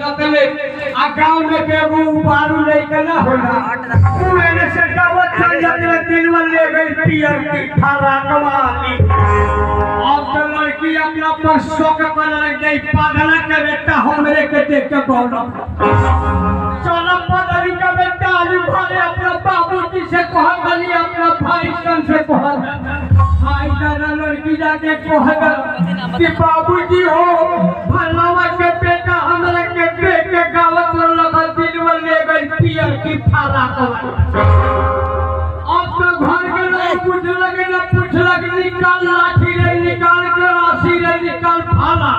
आ गाँव में के एगो उबारू लेके ना होला तू एने से दिन में ले गई पियर की थारा कवाली अब तो लड़की अपना पर शौक कर लग गई पागला के बेटा? हमरे के देख के गौरव चलो पदरी का बेटा, आज भले अपना बाबूजी से कहत बनी अपना भाई सन से कहत भाई दादा, लड़की जाके कहत कि बाबूजी हो, भलवा के बेटा, हमरा के के गावत लगल दिल में ले गई पियर की थारा अब तो घर के लोग पूछलक ना पूछलक निकाल, लाठी रे निकाल, के राशि रे निकाल भाला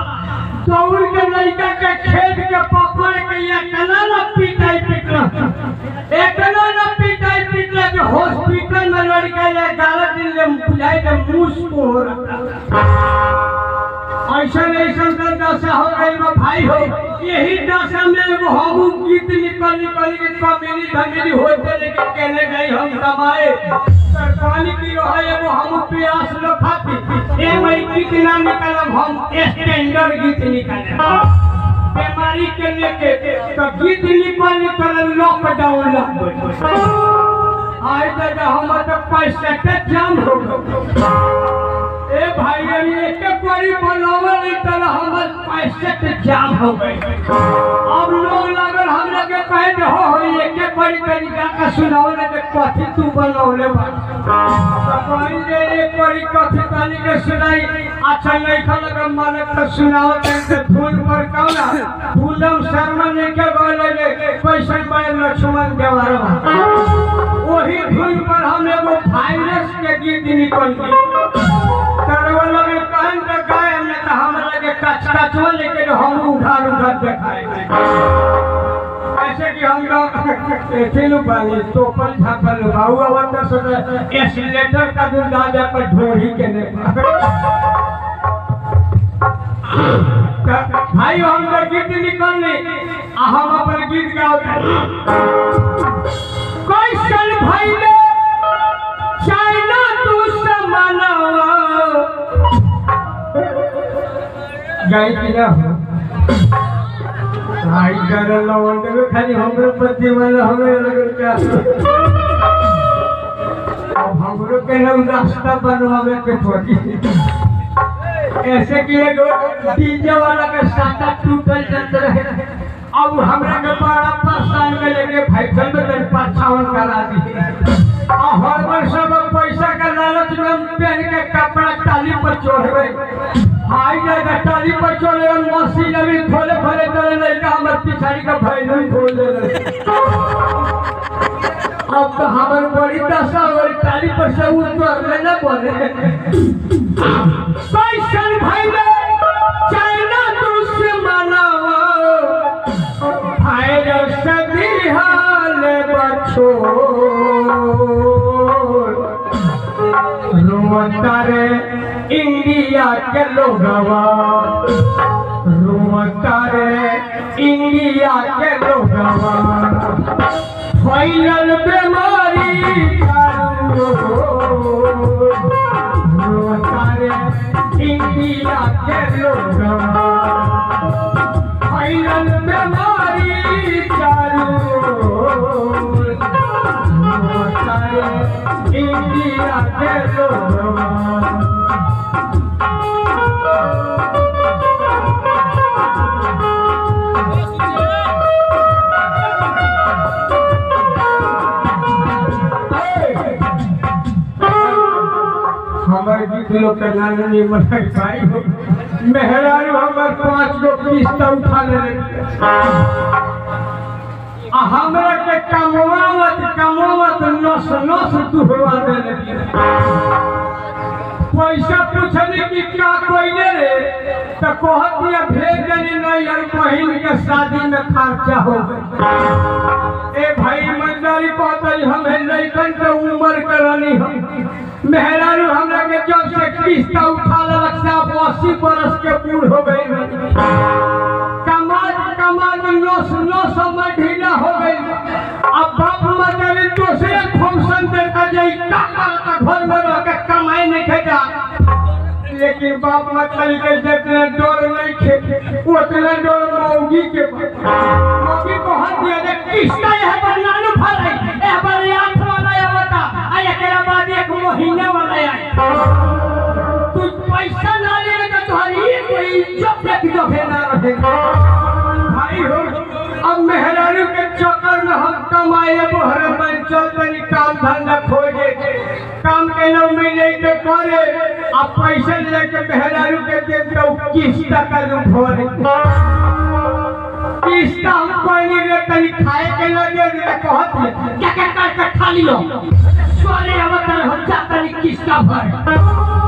दौड़ के लड़का के खेत के पकड़ के ये कना ना पिटाई पिटला एकना ना पिटाई पिटला जो हॉस्पिटल में लड़का ये गालत दिन ले बुझाई के मुँह को हो रहा ऐसा ऐसा कर दशा हो गई बा भाई हो। यही दशा में एगो हमू गीत निकल निकल के कमेली धमेली होते लेके कहने गई, हम कमाए सरकारी की रहे, एगो हम प्यास लो खाती ए मई गीत ना निकलब, हम स्टैंडर्ड गीत निकालब। बीमारी के लेके तो गीत निकल निकल लॉकडाउन लग गई आज तक हम तो पैसा के जाम हो गए ए भाई, अभी एक कोई बनावल तर हमर पैसे के जाम हो गई अब लोग लागल हमरा के कहे जे हो हो, एक कोई तरीका का सुनाओ ने जे कथी तू बनौले बा तो कहीं जे एक कोई कथी तानी के सुनाई। अच्छा नहीं खल के मन के सुनाओ ते फूल पर कौना फूलम शर्मा ने के बोले जे पैसे पाए लक्ष्मण देवरवा वही धुन पर हम एगो वायरस के गीत निकल करवा लगे कहन के गाय हमने तो हम लगे कच कचवा लेके जो हम उधार उधार दिखाए ऐसे कि हम लोग चलो बाली टोपल झापल भाऊ अवत सोच एस्लेटर का दूर दादा पर ढोरी के ने भाई, हम लोग गीत निकलने हम अपन गीत गाओ कोई सन भाई गाय की ना हो भाई कर लवन के खाली हमरे प्रति वाला हमें लगल क्या अब हमरो के नाम रास्ता बनवावे के पड़ी ऐसे कि एगो डीजे वाला के साटा टूटल जात रहे अब हमरा के बड़ा परेशान में लेके भाई चल में पाछावन करा दी आ हर बार सब पैसा का लालच में पहन के कपड़ा टाली पर चढ़वे आई जाएगा टाली पर चढ़े मशीन अभी खोले खोले चले लड़का हमर पिछाड़ी का भैलन खोल दे अब तो हमार बड़ी दशा गई टाली पर से उतर लेना पड़े कैसन भैले चाइना दुश्मनवा फायर सदी हाल बछो रोमता रे इंडिया के लोगवा रोमता रे इंडिया के लोगवा फैलल बीमारी चारों ओर। हमारे गीत के नाम नहीं मनाई भाई मेहरारू हमार पाँच गो किस्त उठा ले हमरा के नस नस दे पैसा रे। तो कहत भेज देनी नहीं यार बहिन के शादी में खर्चा हो ए भाई मंदारी कहतई हमें लइकन के उम्र करनी हम। मेहरारू हमरा के जब से किस्त उठा ललक से अब अस्सी बरस के बूढ़ हो गई कमाल कमाल नस नस में ढीला हो गई। अब बाप मदारी दूसरे फ़ंक्शन देखा जाई का करता घर में रह के कमाई नहीं खेजा लेकिन बाप मतलब के जितने डर नहीं खे उतना डर मौगी के कमाए बोहर में चल तनी काम धंधा खोजे काम के न मिले के करे अब पैसे लेके मेहरारू के दे तो किस्त का दू भरे किस्त हम पानी रे तनी खाए के लगे रे कहत है क्या क्या कर के खा लियो सोरे अवतार हम जाता नहीं किस्त भर हाय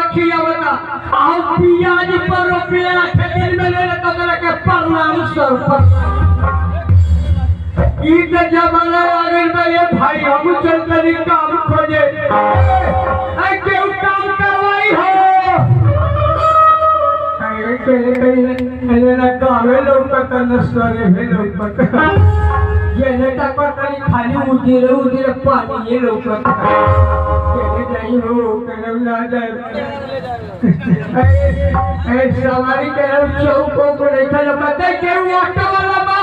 खियावता आओ पियाज पर रुपया खेती में ले तो करे के प्रणाम सर ई के जमाना आ बा ये भाई, हम चल तनी काम खोजे। ऐ केहू काम करवाई हो? ऐ केले केले ना गावे लौकत न सरे हे लौकत ये ने तक तनी खाली उदिर उदिर पानी ये लौकत केले सवारी के चौको को देखा लौकत है क्यों ऑटो वाला बा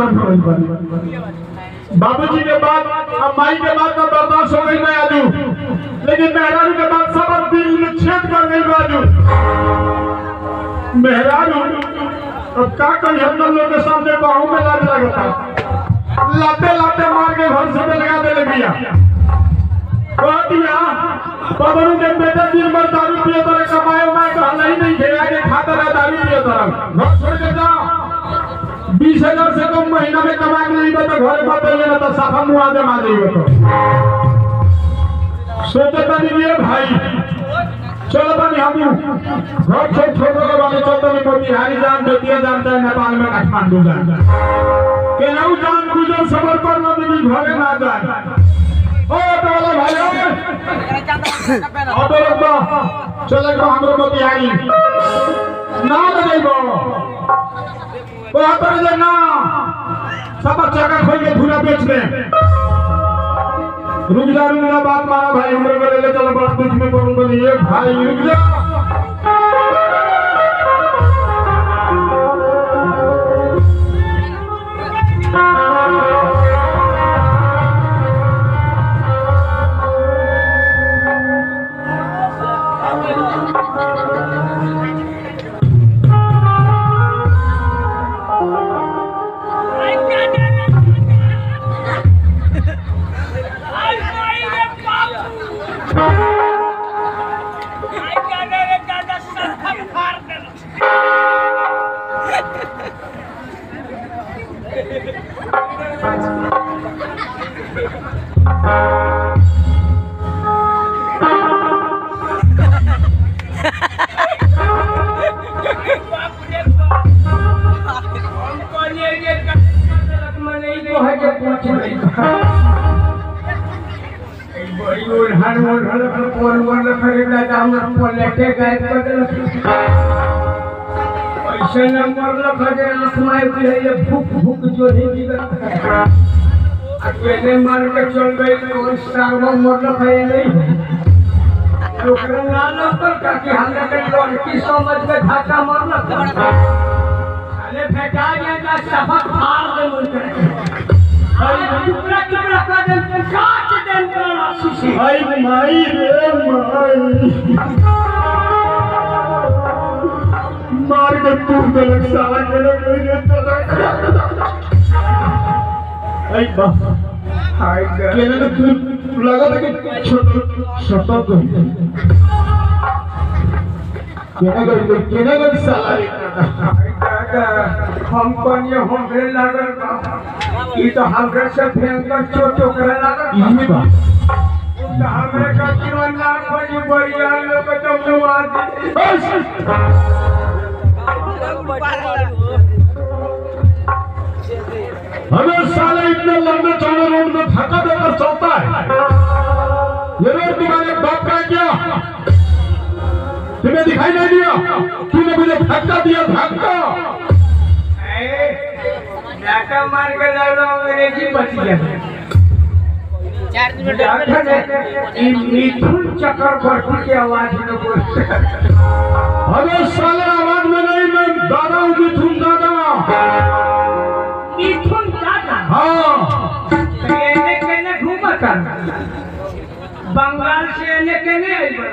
हो बाबूजी के बात अब माई के बात तो बर्दाश्त हो गई मैं आजू लेकिन मेहरारू के बात सब दिल में छेद कर गई बाजू मेहरारू, अब का कही हम लोग के सामने बाहू में लाज लगता लाते लाते मार के घर से लगा दे भैया। बबरू के बेटा दिन भर दारू पिए तरह कमाए मैं कहा नहीं नहीं खेला के खाता रहा दारू पिए तरह घर छोड़ के जाओ। बीस हज़ार से कम महीना में कमा के नहीं तो घर बताइए ना तो साफा मुआ दे मार दी तो सोचे तनी ये भाई चलो बनी हम घर छोड़ छोड़ के वाले चलते में मोतिहारी जान बेतिया जान चाहे नेपाल में काठमांडू जान केनाऊ जान गुजर सबर कर ना भी घरे ना जाए ओ ऑटो वाला भाई ओ ऑटो लगबा चले गो हमरो मोतिहारी ना लगेबो ऑटो ले ना सब चक्का खोल के धूरा बेच दे। रुक जा रुक जा, बात माना भाई हमरे को ले ले, चलो बड़ा में ऐसे नंबर लगे आसमाए के भूख भूख जो ही अकेले मार के चल गई तो सागवा मरल है नहीं ओकरा लाल पर का कि हमरा के लड़की समझ के धक्का मारल साले फेटा गया का सफ़ा फाड़ दे मुझ अरे टुकड़ा टुकड़ा कर दे काट दे तेरा शीशी भाई माई रे माई मार के तू गलत साला के लोग ये चला आई बा हाय केले ने तू लगा था कि छोटा छोटा को केना गई केना गई साला रे हम कनिए हमरे लागल बा ई तो हमरे से भयंकर चोट लागल बा। इही बा तो हमरे का जीवन ना बड़ी बढ़िया लोग तो मुआ दी। बस हमें साले इतने लंबे चौड़े रोड में धक्का देकर चलता है। ये रोड तुम्हारे बाप का क्या। तुम्हें दिखाई नहीं दिया? तूने मुझे धक्का दिया धक्का। डाका मार के लगलो अंग्रेज़ी बच गया चार दिन मिथुन चक्रवर्ती की आवाज़ में बोलते हमें साले आवाज़ में नहीं मैं दादा हूँ मिथुन दादा। मिथुन दादा? हाँ। तो एने केने घूमता बंगाल से केने आइल बा?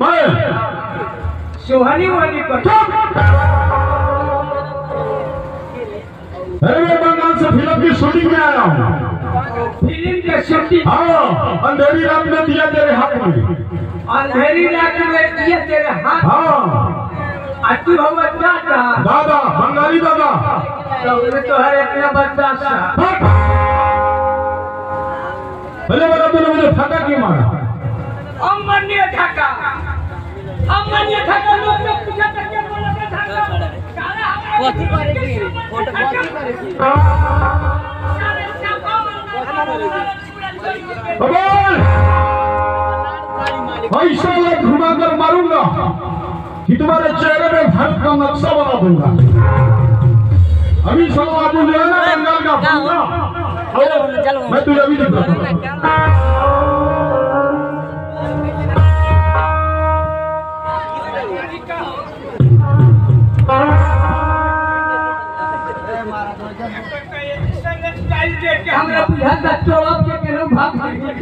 मैं सोहनी वाली पर। अरे मैं बंगाल से फ़िल्म की शूटिंग में आया हूँ। फ़िल्म के शूटिंग हाँ अंधेरी रात में दिया तेरे हाथ में। अंधेरी रात में दिए तेरे हाथ? हाँ। आ तू हम दादा दादा बंगाली दादा। तो तो इतना बर्दाश्त हट! पहले बता तूने मुझे धक्का क्यों मारा? हम मन्य ढाका हम मन्य ढाका लोग लग घुमा कर मारूँगा कि तुम्हारे चेहरे पे भारत का नक्शा बना दूँगा। अभी सब बाबू जो है ना बंगाल का पूरा मैं तुझे अभी दिखाता हूँ हमरा बुझाता चोरब के केनो भाग गई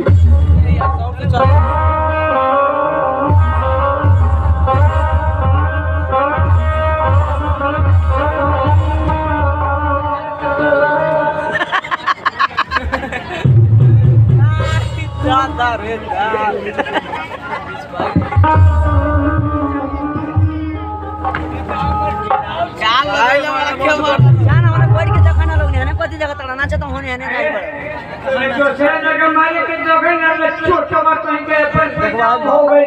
कथी जगह तक नाचे तो होने हने जाई पड़े मैं दूसरे जगह मारे के जोगे ना ले छोट का कहीं के पर पेशाब हो गई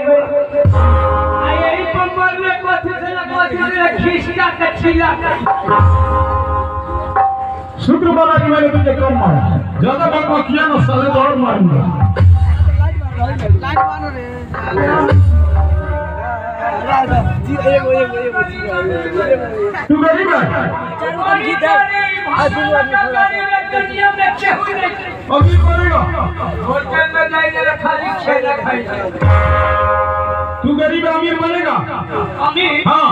आई यही पंपर में कोथी से ना कोथी से खींचता के शुक्र कि मैंने तुझे कम मारा ज़्यादा बकवा किया ना, साले और मारूँगा। अभी करेगा होटल में जाइए खाली खेला खाई तू गरीब है, अमीर बनेगा अमीर हाँ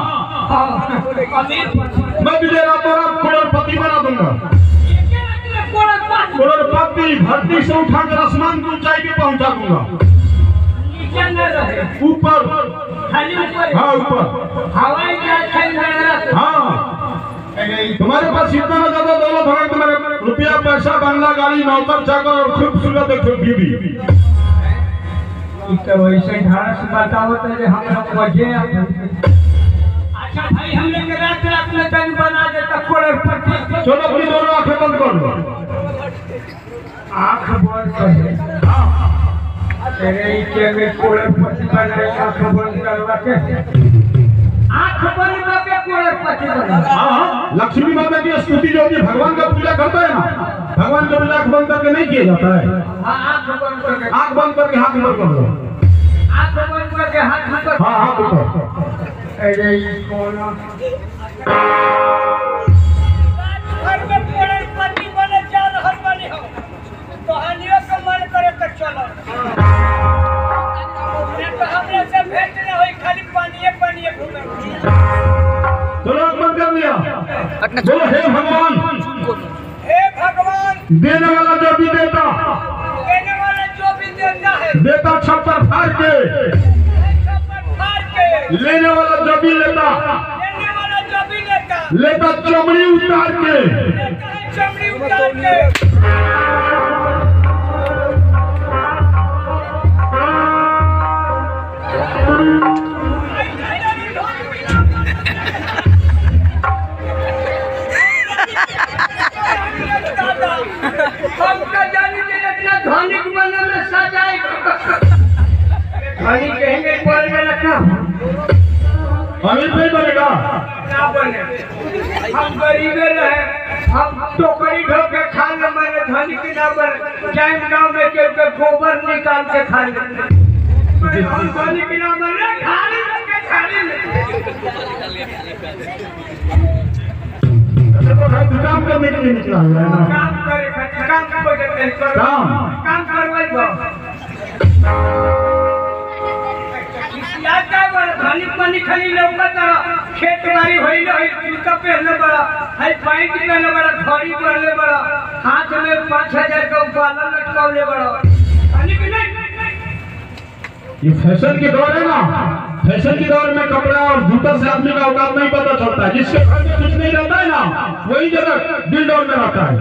हाँ अमीर मैं तुझे रातों रात करोड़पति बना दूँगा। नीचे करोड़पति धरती से उठाकर आसमान की ऊंचाई पे पहुँचा दूँगा न रहे ऊपर खाली ऊपर हाँ ऊपर हवाई जहाज़ खाली रहे हाँ तुम्हारे पास इतना ना ज़्यादा दौलत होगा कि तुम्हारे रुपया पैसा बंगला गाड़ी नौकर चाकर और खूबसूरत एक बीबी तो वैसे ढाल से बताओ तो जे हम हम वजह अच्छा भाई हम लोग रात रात में तन बना देता करोड़पति चलो अपनी दोनों आँखें बंद कर लो आँख बंद कर तेरे ही के में बनाए आँख बंद करवा के। आँख बंद करके बना। हाँ हाँ लक्ष्मी माता की स्तुति जो होती है भगवान का पूजा करता है ना? भगवान का पूजा आँख बंद करके नहीं किया जाता है। हाँ आँख बंद करके। आँख बंद करके हाथ ऊपर कर लो आँख बंद करके हाथ ऊपर हाँ हाथ ऊपर अरे कौन चलो। नहीं तो हमरा से भेंट न होई खाली पानिए पानिए घूमे चलो बंद कर लिया। बोलो हे भगवान। हे भगवान। देने वाला जो भी देता देने वाला जो भी देता है। देता छप्पर फाड़ के। छप्पर फाड़ के लेने वाला जो भी लेता देने वाला जो भी लेता। लेता चमड़ी उतार के। लेता है चमड़ी उतार के। हमका जानी के इतना धनी के मन में सजाए धनी कहेंगे पर में रखा अमित भाई बनेगा ना बने हम गरीबे रहे हम तो टोकरी ढो के खा ले मैंने धनी के ना बने टाइम गाँव में के गोबर निकाल के खा ले हम धनी के ना बने खा ले खाली। काम करने के लिए निकला हुआ है ना। काम करे काम हैं काम? बड़ा पानी खाली लौका तरह खेत बाड़ी होई ना होई पहनले बड़ा हाई पैंट पहनले बड़ा घड़ी पहनले बड़ा हाथ में पाँच हज़ार का बाला लटकावले बड़ा धनी की नहीं ये फ़ैशन के दौर है ना। फ़ैशन के दौर में कपड़ा और जूता से आदमी का औकात नहीं पता चलता। जिसके घर में कुछ नहीं रहता है ना, वही जगह दिल डोर में रहता है।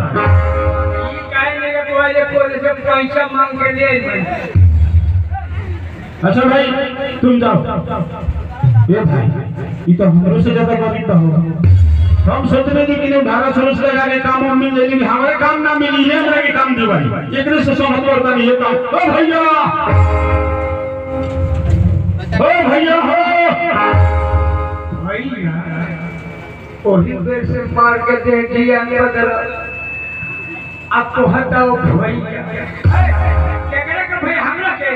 अच्छा भाई, तुम जाओ। ये भाई, ये तो हमरो से ज़्यादा गरीब तो होगा। हम सोच रहे थे कि नहीं धारा सोच लगा के काम हम मिल जाएगी। हमारे काम ना मिली, ये हमरा काम दिवाई एक से सोहत करता नहीं ये काम ओ भैया! ओ भैया हो। भैया ओही बेर से मार के दे दिया बदल अब तो हटाओ भैया केकरा के भैया हमरा के।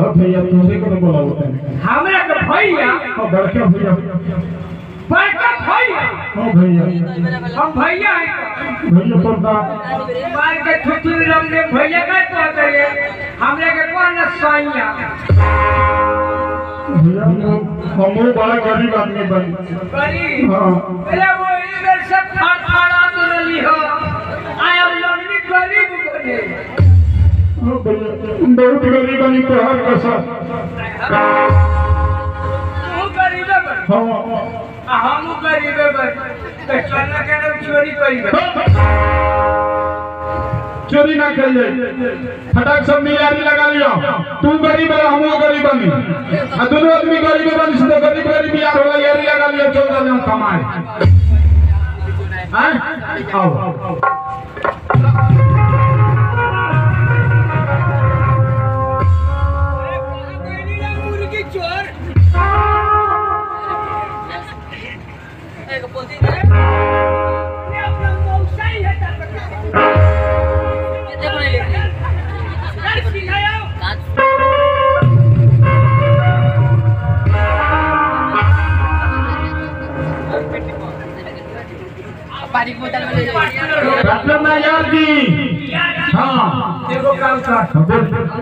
ओ भैया तुझे को तो बोला होता है हमरा के भैया ओ बड़का भैया। बड़का भैया ओ भैया। हम भैया हैं। भैया तोरदा मार के थुथुर रंगे भैया का कहते रे हमरा के कौन साइया हम बड़ा गरीब आदमी बन। गरीब? हाँ। अरे वो इस बेर से फाड़ फाड़ा तो रही हो। आई एम लवली गरीब बने। बहुत गरीब आदमी तो हर कसम तू गरीब बन। हाँ। हम गरीब बन। तो चलना के नाम चोरी करी चोरी ना कर फटाक सब मियारी लगा लियो। तू गरीब है हम गरीब बनी। आ दोनों आदमी गरीब बनी से तो गरीब गरीब यार होला यारी लगा लियो चल जा कमाए। हैं? आओ बारीक बोतल में ले डॉक्टर नायर जी हाँ। देखो काम कर।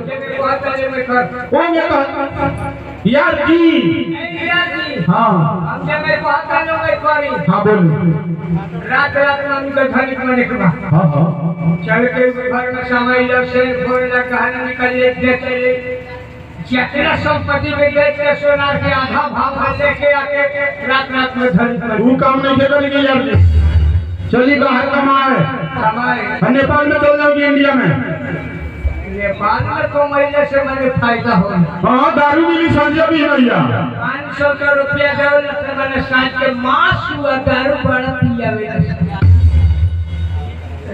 देखो करे मैं कर ओ मैं कह? यार जी हाँ। हम जब मैं बात कर लो मैं करी हाँ बोल। रात रात में धनिक बने के बाद हाँ हाँ। चल के घर में समय लो से फ़ोन ला कहना निकल ले दे चले जकरा संपत्ति में ले के सोनार के आधा भाव में लेके आके रात रात में बने वो काम नहीं के करेंगे यार जी चलिए बाहर कमाए। कमाए। और नेपाल में चल जाओगे इंडिया में। नेपाल में कमाइले से मैंने फ़ायदा हो हाँ दारू मिली संजय भी भैया पाँच सौ का रुपया तो मैंने साथ के मास हुआ दारू पिया हुआ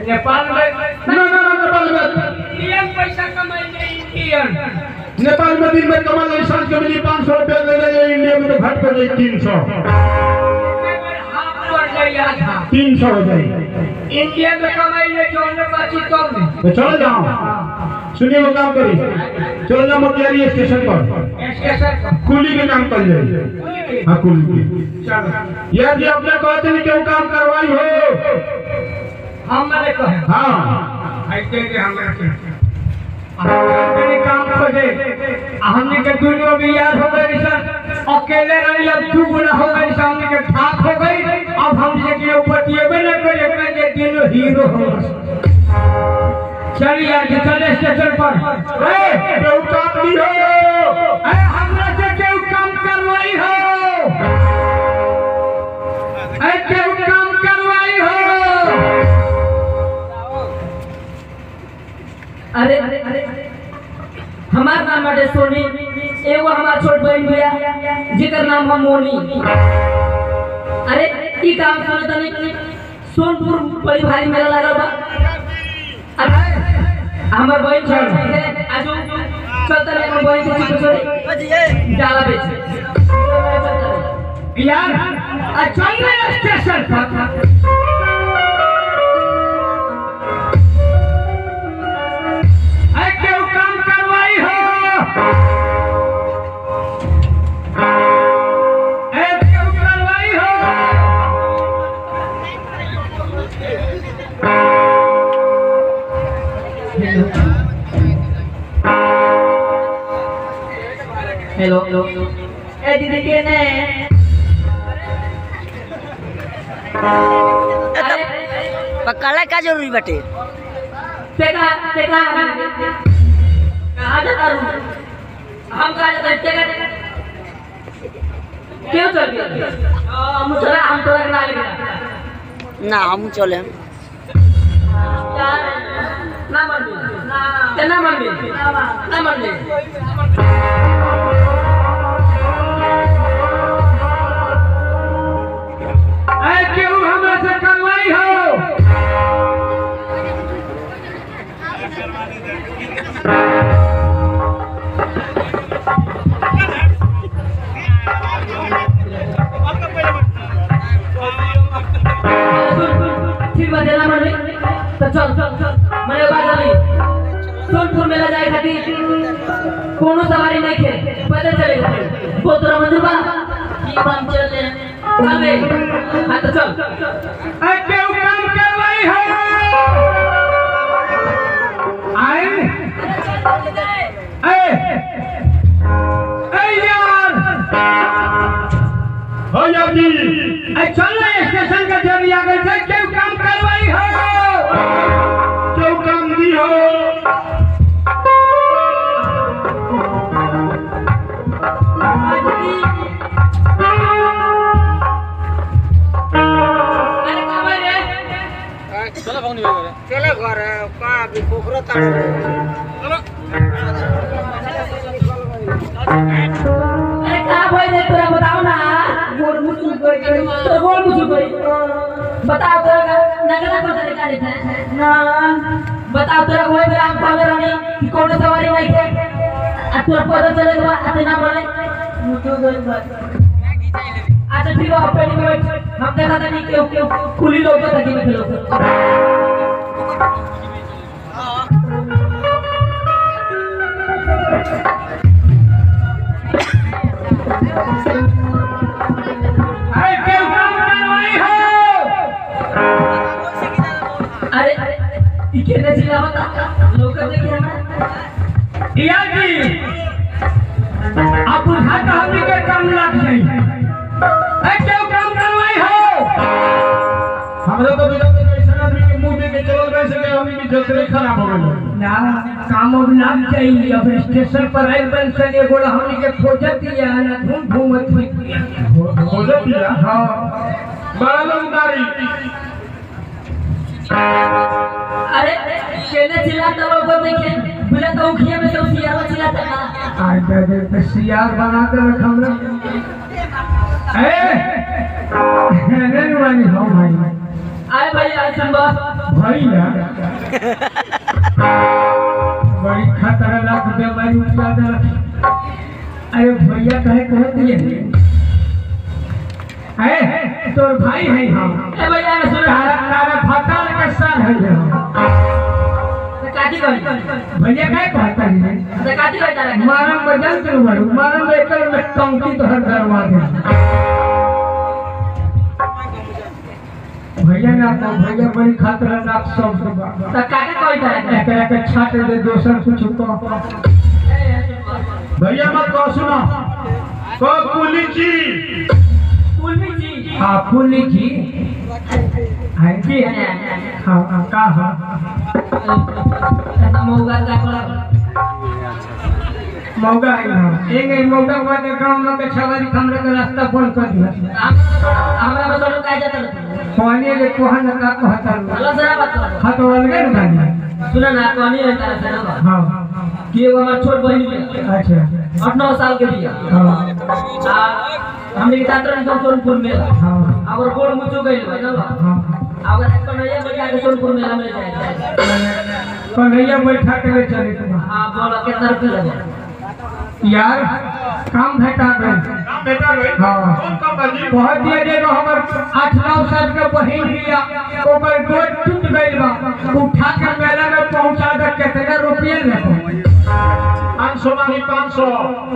नेपाल में ना ना ना नेपाल में। इंडियन पैसा कमाइले इंडियन। नेपाल में दिन में कमा ले के मिली पाँच सौ रुपया ले ले इंडिया में तो घट कर तीन सौ। गया था। तीन सौ हो जाए इंडिया में कमाइले जो ने बाची कम में तो चलो जाओ। सुनिए वो काम करिए। चलो जाओ मोतिहारी स्टेशन पर। स्टेशन कुली के काम कर जाइए। हाँ कुली के चलो। यार जी अपने कहते नहीं क्यों काम करवाई हो? हम मैंने कहे हाँ। ऐसे हमने काम खोजे। हमने के दुनिया भी याद हो गई सर। अकेले रही अब दू गुना हो गई सर हमने के ठाक हो गई अब हम जे के ऊपर दिए ना करे मैं जे दिनो हीरो हो चल यार चल स्टेशन पर। ए, क्यों काम नहीं हो। ए हमरा से केहू काम करवाई हो। ए केहू काम करवाई हो। अरे अरे हमार नाम बाटे सोनी। एगो हमार छोट बहन भैया, जेकर नाम हम मोनी अरे, ई काम सुनो तनी सोनपुर बड़ी भारी मेला लागल बा। हमर बहन छोट आजू चलता नहीं हम बहन के चीज़ छोड़ी जाला बेचे। यार चल रहे स्टेशन पर। हेलो ए दीदी के ने पकड़ा का ज़रूरी बटे टेका टेका कहाँ जाता रू हम कहाँ जाता टेका क्यों चल गया हम चला हम के ना ना हम चले ना मन ना ना मन ना मन से करवाई हो। ठीक बात है ना मन तो चल मैंने बात करी सोनपुर मेला जाए खातिर कोनो सवारी नहीं खे पता चलेगा बहुत तोरा मंदिर बा की हम चले चल। बे हाँ तो चल। ऐ केहू काम करवाई हो। आए। ऐ ऐ यार। हो यार जी। ऐ चल रहे स्टेशन के ज़रिए आ गए थे केहू काम करवाई हो। घर का अभी पोखरा ताड़ अरे कहाँ भाई रे तोरा बताओ ना गोल मुचु गई तो गोल मुचु गई बताओ तोरा नगरा को तरीका लेता है ना बताओ तोरा कोई भी आम पावे रानी कि कोनो सवारी नहीं थे आ तोरा पता चले के आते ना बोले मुचु गई बात अच्छा ठीक है पेड़ी में हम देखा था नहीं क्यों क्यों खुली लोग तो तकी में खेलो हमरा या जी आप बुझा तो हमनी के काम लग ऐ केहू काम करवाई हो? तो बिना तो के के की हो गई ना काम अब लग जाई अब स्टेशन पर आइल बन से एगो हमनी के खोजत दिया ना घूम घूमत हो जाती है। बड़ा अरे केने चिल्ला तो लोग देखे बोले तो उखिए में तो सियारा चिल्लाता ना आज दे दे सियार बना के रख हमरा ए नहीं वाली हो भाई अरे भाई आज सुनबा भैया बड़ी खतरनाक बीमारी उठा दे अरे भैया कहे कहे दिए है तोर भाई है हम ए भैया सुन तारा तारा फटल के सर है हम काटी गई भैया कहे कहता है तो काटी गई तारा मारा बजन के मारू. मारा में एक में कंकी तो हर दरवा दे भैया ना तो भैया बड़ी खतरनाक सबसे बा तो काटे कोई तारा एकरा के छाट दे दोसर कुछ को भैया मत कहो सुनो। को पुलिस जी। में जी। हाँ फूली जी। है। जी है हाँ हाँ का हाँ ना मौगा का कोला मौगा है ना एक एक मौगा वाले गाँव में के छवारी हमरे के रास्ता बंद कर दिया हमरा में तो काय जाता पानी के कोहन का कहता अल्लाह जरा बात करो हाथ अलगे ना गाड़ी सुना ना कहानी है तारा से ना हाँ कि एगो हमार छोट बहन बिया अच्छा आठ नौ साल के बिया हाँ आ हमने के छात्र ने सोनपुर में हाँ और गोड़ मुचो गइल बा ना हाँ कन्हैया बैठा के ले चले तुम हाँ बोलो के तरफ़ लगे? यार काम भेटा गई काम भेटा गई हाँ। कौन कम बाजी बहुत दिया जे हमर 8 9 साल के बहिन लिया ओकर गोद टूट गई बा। उठा के मेला में पहुँचा दे कितने रुपए लेबो? 500 मांगी 500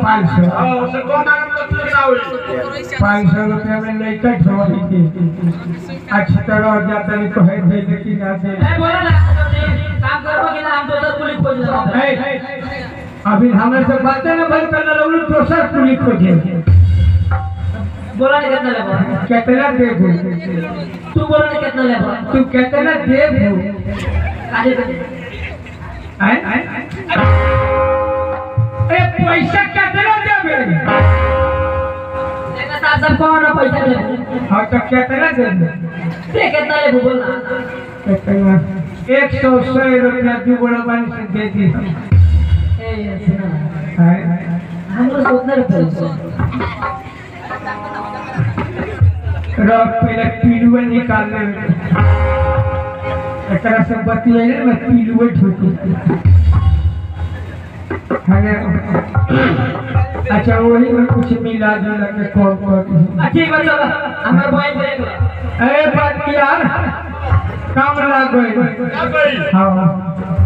500 हाँ से कौन आराम तक लेना हुई? 500 रुपया में नहीं कट होई थी। अच्छी तरह जाता नहीं तो है दे देती ना दे ए बोला ना काम करोगे ना हम तो पुलिस खोज रहा है। अभी हमें से बातें ना बंद करना लोग प्रोसेस तो पुलिस खोजे। बोला नहीं कितना लेबो कितना देबो तू बोला नहीं कितना लेबो तू कितना देबो काहे है है? कौन पैसा लेबो हाँ तो कितना देबे ते कितना लेबो बोलना कितना एक सौ सौ रुपया दू बड़ा पानी से दे दी ए सुना हैं? हमरो सोचना रुपए रख पहले पीलुए निकाल ले एकरा से बतियाइले में पीलुए ढूंढी हने अच्छा वही में कुछ मिला जुला के कॉल कर ठीक है चलो हमर बॉय अरे बात यार काम लग गई। हाँ।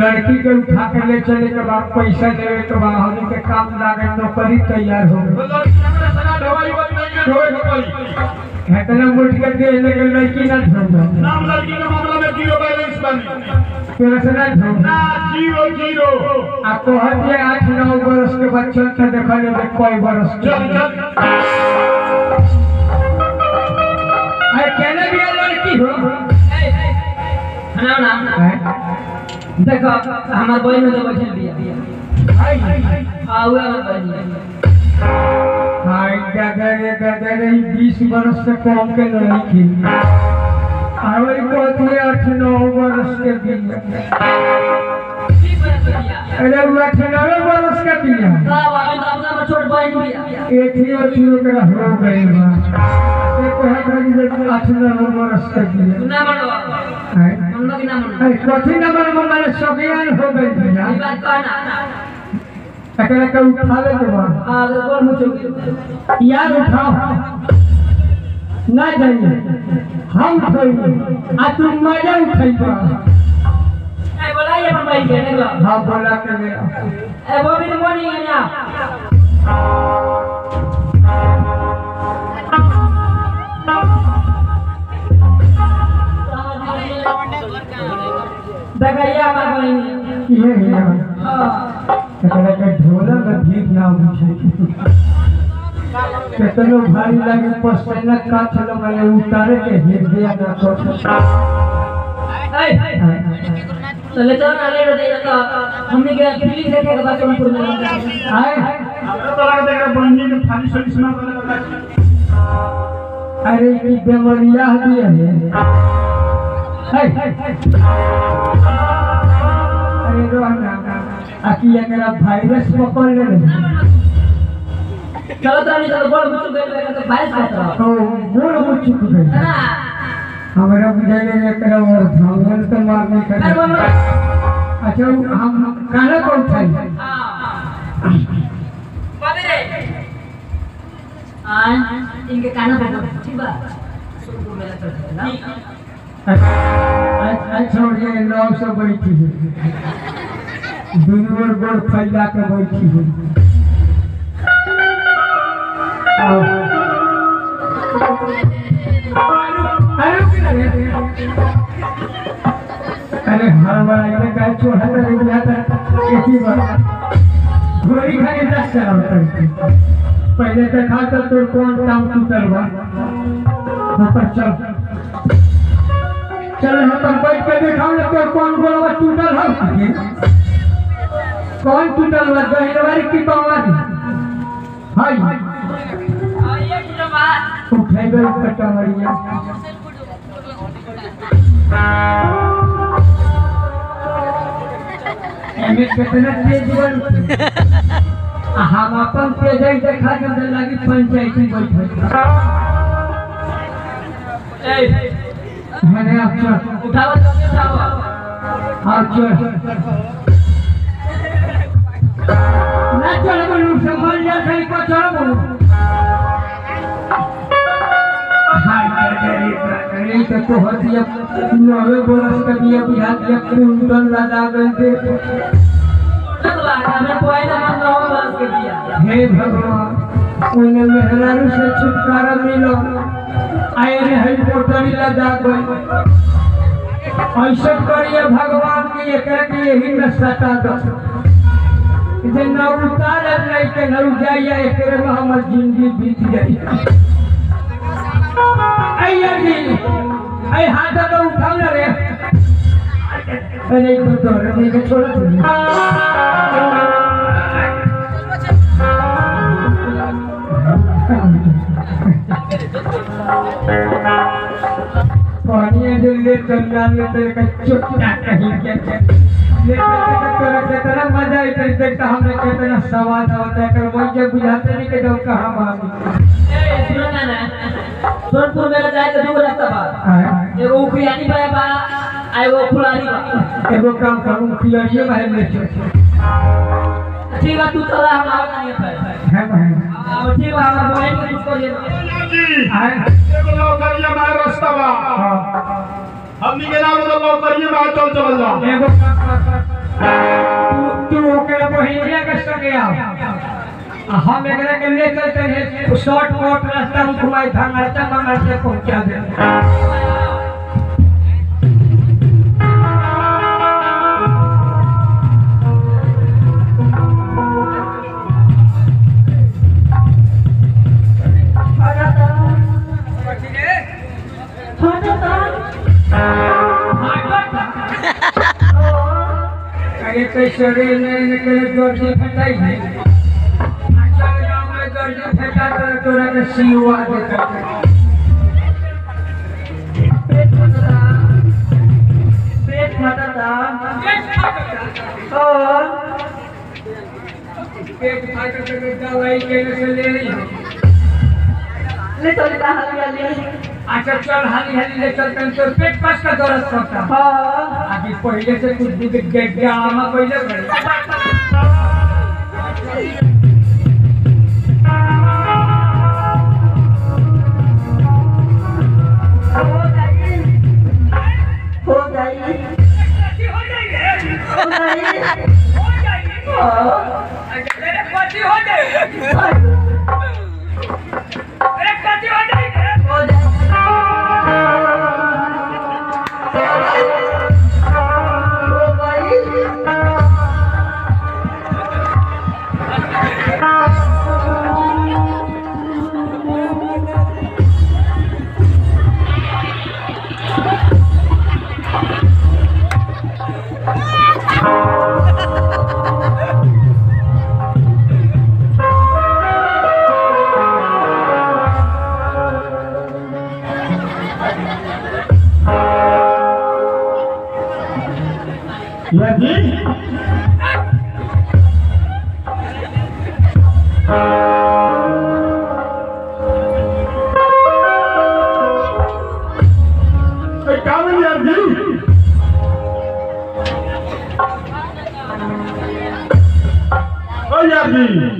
लड़की के उठा के ले चले के बाद पैसा देवे के बाद हमनी के काम लागे, नौकरी तैयार हो तो खपई मुठ के दे लेके लड़की ना ढूंढ नाम लड़की के मामला में ज़ीरो बैलेंस बनी तेरा से ना ना ज़ीरो ज़ीरो आ तोहर जे आठ नौ बरस के बच्चन के देखा लेबे कई बरस चल चल ना ना देखो हमार बहन में तो बिया हाय आ हुआ हमर बॉय हाय दादा रे दादा रे बीस बरस से कम के नहीं थी आवे को आठ नौ बरस के बिया अरे वो आठ नौ बरस के बिया सब अभी तो अपना छोट बॉय बिया एक ही अथी ओकरा हो गई बा एक है करी जे आठ नौ बरस के बिया सुना मनो हैं? हम लोग ना मनो अरे कथी नंबर में मैंने सगियान हो गई बिया ई बात कहना एकरा के उठावे के बा आ अगर बोल मुझे यार उठाओ ना जाइए हम उठाइए आ तुम मज़ा उठाइए ए बोला ये अपन भाई के नहीं बा हाँ बोला के मेरा ए वो भी मॉर्निंग है ना देखा ये हमार बहन ये है हाँ एकरा के ढोला में भीख ना उठे केतनो भारी लगे पसीना का चलो मैंने उतारे के हृदय ना कर ए चले तो ना ले दे तो हमने के फ़िल्म देखे के बाद में आए हमरा तो लगा देख बंजी के फाली सोली सुना करे अरे की बेमरिया भी है है अरे रोहना आकी एकरा वायरस पकड़ ले चलो तो नहीं तो बोल मुझे गए तो बारिश करता तो बोल मुझ चुक है ना हमारा बुझाइले एकरा और धांगन तो मार नहीं अरे करे बोल अच्छा हम काला को उठाई हाँ बाबे रे। इनके काना पे ठीक बा सोनपुर में चल ना? अच्छा ये नौ सौ बैठी है। दुनू गोड़ फैला के बैठी है। आओ। अरे हर बार ये काय चोड़ा कर दिया था। एक ही बार घोड़ी खाने दस चला पहले देखा था तो कौन काम तू करवा। ऊपर चल। चल हम तो बैठ के दिखाओ ना तो कौन गोलवा टूटल है। कौन टूटल है? गहिरवारी की बावारी हाय। आ ये पूरा हम अपन तेज देखा के अंदर लगी पंचायती बैठे मैंने अच्छा उठाओ तो उठाओ अच्छा ना चल बोलू संभल जा सही को चल बोलू हाय तो तो हती नवे बरस का दिया बिहार के कुंडल लगा गए थे। के हे भगवान उन्हें मेहरारू से छुटकारा मिलो। आए ने है पोटरी लगा गए ऐसा करिए भगवान की एकरा के यही में सता दो। जे न उतार नहीं के न जाइए एकरे में हमर ज़िंदगी बीत जाई अయ్యా जी ऐ हाथ तो उठाओ ना रे। अरे तो तो रे मैं छोड़ पानी दिल्ली चंदा में तेरे का चुटका कहीं के के ले तेरा कितना मज़ा आई तेरे देखता हमने कितना सवाद होता है कर मुझे बुझाते नहीं कि दो कहाँ ना सोनपुर में जाए तो दो रास्ता बा एगो उखियानी बा बा एगो फुलानी बा एगो काम करूँ खिलड़िए महल में चल ठीक बा तू चला हम आवे नहीं है। है। अब ठीक बा हम मोबाइल में कुछ कर ले आए एगो लौकरिया में रास्ता बा हमनी के नाम तो लौकरिया में चल चल जा एगो कर तू तू ओकरा के संगे आओ। आ हम एकरा के ले चलते हैं। शॉर्ट कट रास्ता में घुमाई धंगरता मंगरता पहुँचा दे। अरे कैसे रे ने निकले दर्जी फटाई है? में दर्जी फटा तो तोरा के सिलवा देता पेट पेट फाटा तो दवाई के से ले रही ले चल बा हाली अच्छा चल हाली हाली ले चलते हैं तो पेट पास का दर्द करता हाँ अभी पहले से कुछ दूध गड्ढा पहले जाई हो पकड़ी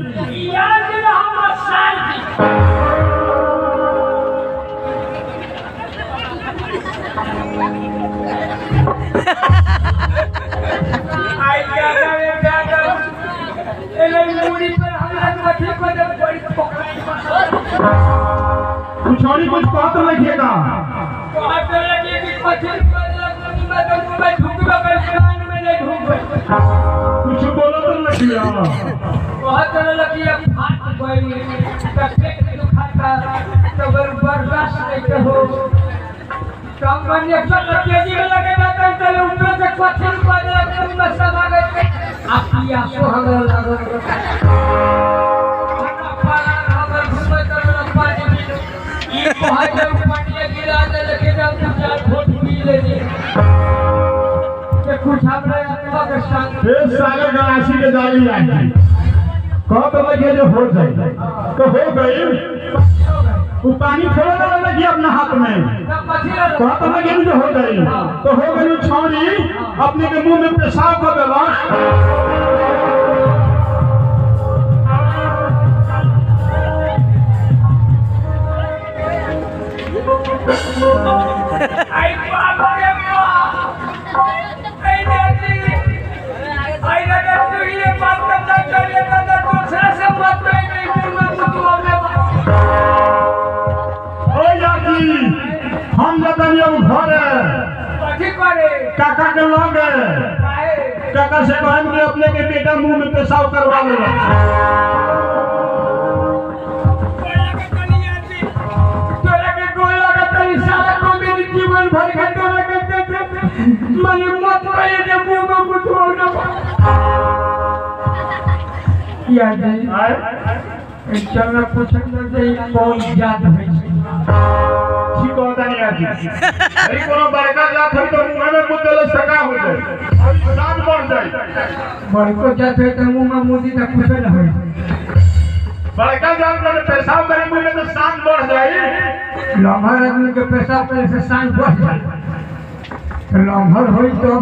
कुछ कुछ बात लगे ढूंढ कुछ बोलो तो लिखिए बहुत लगी अब फाट गई तकलीफ़ में दुखाता तो बर बर्दाश्त नहीं हो। कम बनिए चल तेज़ी में लगे ना तो चले ऊपर से पत्थर पर लगे में सब आ गए आप या सो हगर लगो खाना हगर घूमे तो पानी पी ई बहुत जब पानी गिरा दे लगे जब चार घोट पी ले जे के कुछ हमरा अथवा के संग ये सागर गलासी के जाली आई बहुत लगे जो हो जाए तो हो गई। वो पानी थोड़ा ना लगी अपने हाथ में। बहुत लगे जो हो गई तो हो गई छौड़ी अपने के मुँह में पेशाब कर देवा I हम जतनी अब घर काका के लग काका से कहन के अपने के बेटा मुँह में पेशाब करवा ले के लगत को मेरी जीवन भर के तोरा के देते मने मत रहे जे मुँह में कुछ हो ना या जी चल ना पूछन दे कौन जात है? ठीक होता नहीं आजी कोनो तो मुँह में सका हो जाए जाए जात है तो मुँह में पेशाब करे मुँह में तो शान बढ़ जाए। आदमी के से सांस बढ़ जाए तो होई तो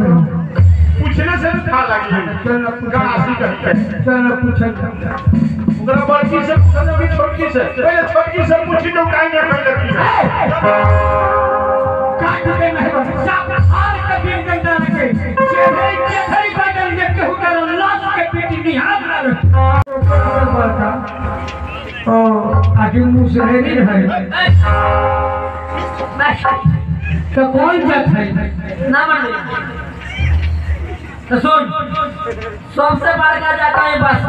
पूछने से भी खा लगी चल ना गणासी चल ना पूछन उनका बड़की से पूछने भी छोटकी से। पहले छोटकी से पूछी तो काहे नहीं कर लेती काट के नहीं बस साफ़ हार के दिन गंदा रखे चेहरे चेहरे बदल के केहू कर लाश के पीटी निहार ना रखे ओ आगे मुँह से नहीं है। तो कौन जात है? ना मन तो सुन सबसे बड़का जाता है बस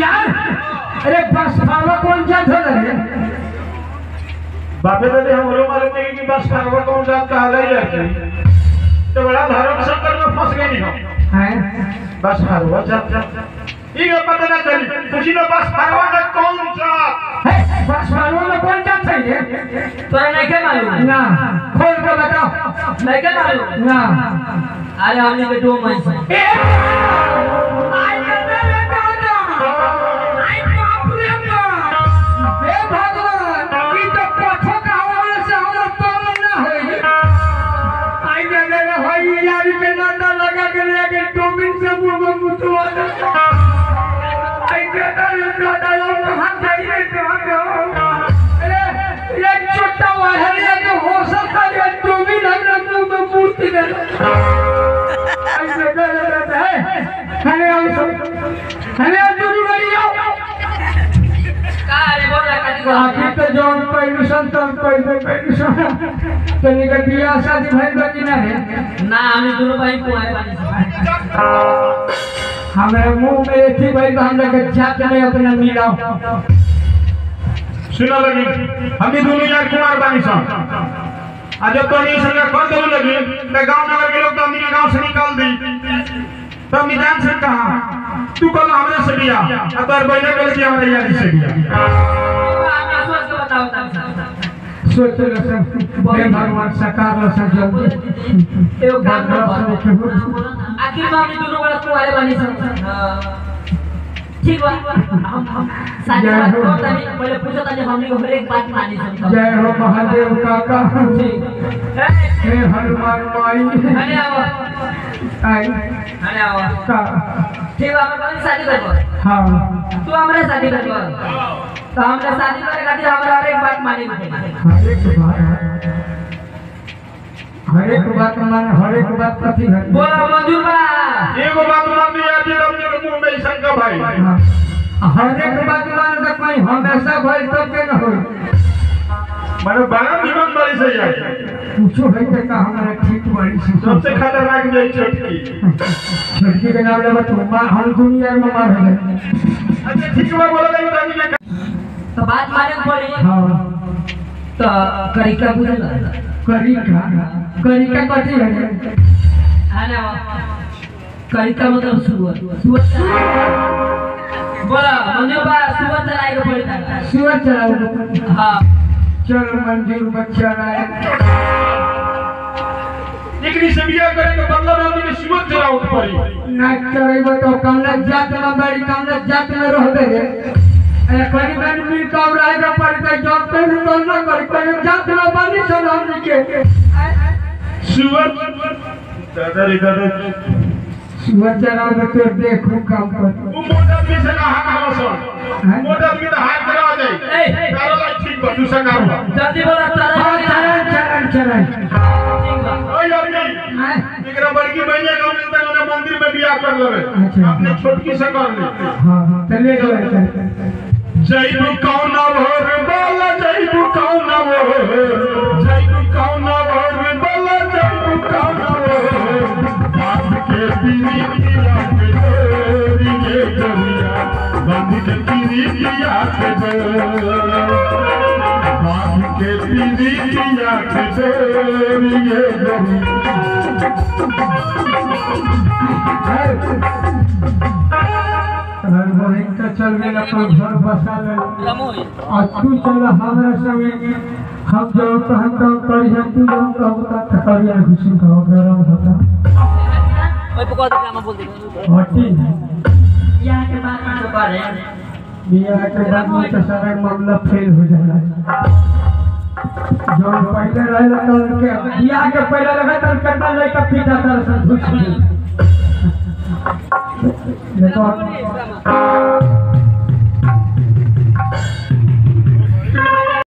यार अरे बस बाबा कौन जात है? रे बापे दादे हमरो मारे थे कि बस करवा कौन जात कहा गई है तो बड़ा धर्म संकट में फंस गए नहीं हम। हैं। बस करवा जात ये पता ना चली। पूछी ना बस करवा का कौन जात बस बाबा में कौन जात तो ये नहीं क्या मालूम? ना। खोल के बताओ। नहीं क्या मालूम? ना। अरे हमने बेटू दो डोमिन में हने हने आओ दूरी वाली आओ का रे बोल कदी आखिर तो जौन परमिशन तो पहले परमिशन तनी का बियाह शादी भइल बा ना रे ना हमने दोनों भाई को पानी हमारे मुँह में एथी भइल बा हमरा के जात में अपना मिलाओ सुना लगी। हम भी दोनों कुमार बानी आज जब तो नहीं संग कर देने लगी तो गाँव नगर के लोग तो हमनी गाँव से निकाल दी। तो हम से कहा तू कल हमरे से बिया अब तोर बहने कल की हमारे यारी से आपने सोच सोच रसन हे भगवान सकार रसन जल्दी एगो काम करो आखिर में हमने दोनों वाला को आए पानी से ठीक हम हम सारी बात को पहले पूछो तनी हमने को एक बात मानी सुन जय हो महादेव काका। ठीक हे हनुमान माई। अरे आओ आई अरे आओ का ठीक बा हम शादी करबो हाँ। तू हमरा शादी करबो तो हमरा शादी करे खातिर हमरा एक बात मानी हर एक बात हर एक बात माने हर एक बात कथी है? बोलो मंजूर बा एगो बात मान लिया जी हमने के मुँह में ही शंका भाई। हाँ। हर एक बात माने तो कोई हमेशा भइल तो के न होई माने बड़ा निमन बड़ी से यार पूछो है तो का हमारा ठीक बड़ी सी सबसे खतरनाक जो छोटकी छड़की के नाम लेबा तो मार हम दुनिया में मार है। अच्छा ठीक बा बोला नहीं तानी में तो बात माने पड़ी। हाँ। तो करिका बुझल करिका करिका कथी है आने करिका मतलब सुअर सुअर बोला मंजूर बा सुअर चलाई को पड़ी था सुअर चलाओ हाँ. चल मंजूर बच्चा राय. एकनी से बिया करे के मतलब हमनी के शिवत जरावत पड़ी ना चलेबो तो कमला जात में बड़ी कमला जात में रहबे रे कहीं मैंने मिल का उड़ाएगा पर कहीं जॉब पे भी बोलना पर कहीं जात ना बानी सलाम निके सुवर दादा रे दादा सुवर जरा मैं तो देखूँ काम कर वो मोटा भी से ना हाथ आवाज़ हो मोटा भी ना हाथ करा दे तारा ला ठीक बा दूसरा काम जल्दी बोला तारा चलन चलन चलन ओए लड़की एकरा बड़की बनिया गाँव में तक मंदिर में बियाह कर लेबे अपने छोटकी से कर ले हाँ हाँ चलिए जाओ जैबु कौन भोर बोला जैबु कौन भोर जैबु कौन भोर बोला जैबु कौन भोर बाप के पीरी किया के डोरी ये डोरिया बाप के पीरी किया के बाप के किया के डोरी ये डोरिया बहन का चल गए अपन घर बसा ले और चल हमारे संगे हम जो कहम तो करी हम तू जो कहू तो करी हम घुसन कहो गरम होता ओए पकड़ दे हम बोल दे हटी यहाँ के बाद में जो करे बिया के बाद में तो सारा मामला फेल हो जाला जो पहले रहे तो उनके बिया के पहले रहे तो कितना लड़का पीटा तरह से घुस गई 你们到吗？